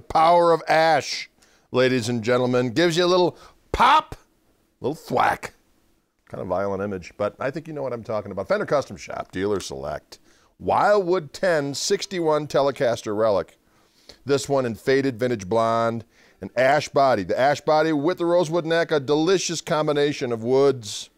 power of ash, ladies and gentlemen. Gives you a little pop, a little thwack. Kind of violent image, but I think you know what I'm talking about. Fender Custom Shop, dealer select. Wildwood 10 61 Telecaster Relic. This one in faded vintage blonde and ash body. The ash body with the rosewood neck, a delicious combination of woods.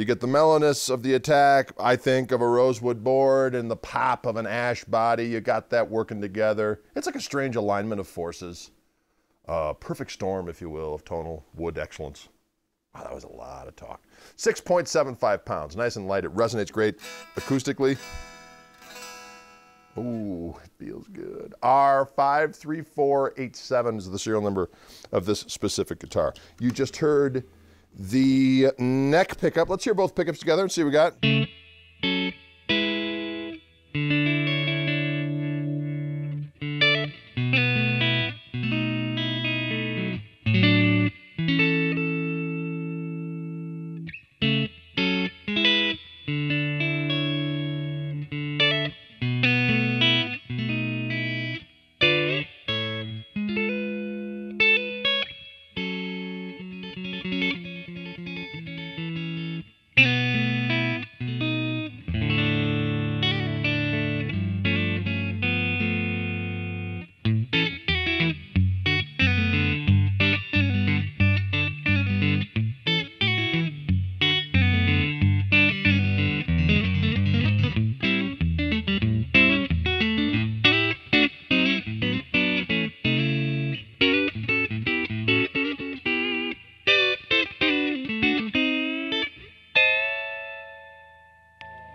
You get the mellowness of the attack, I think, of a rosewood board and the pop of an ash body. You got that working together. It's like a strange alignment of forces. Uh, perfect storm, if you will, of tonal wood excellence. Wow, that was a lot of talk. 6.75 pounds, nice and light. It resonates great acoustically. Ooh, it feels good. R53487 is the serial number of this specific guitar. You just heard the neck pickup. Let's hear both pickups together and see what we got.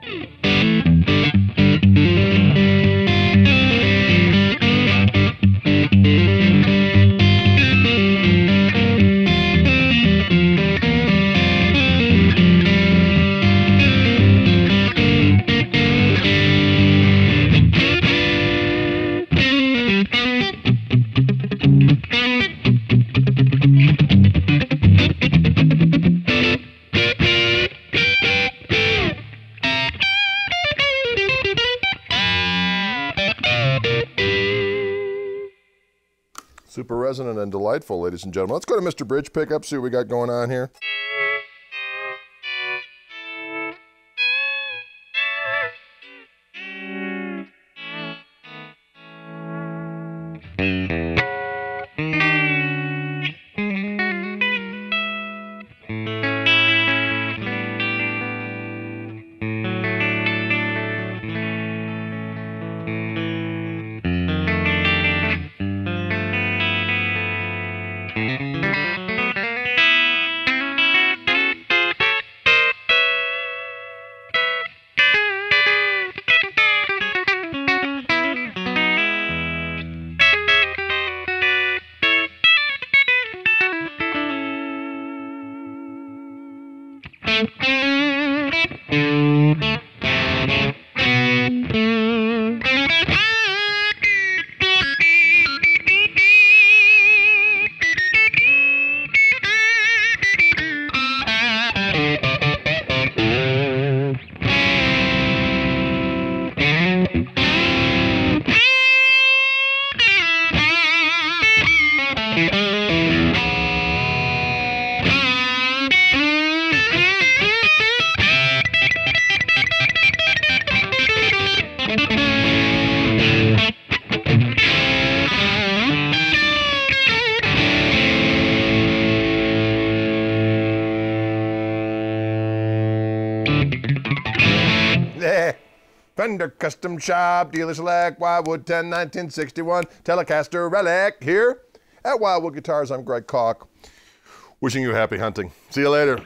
Mm-hmm. Super resonant and delightful, ladies and gentlemen. Let's go to Mr. Bridge Pickup, see what we got going on here. thank you. Eh, Fender Custom Shop, Dealer Select, Wildwood 10, 1961, Telecaster Relic here at Wildwood Guitars. I'm Greg Koch. Wishing you happy hunting. See you later.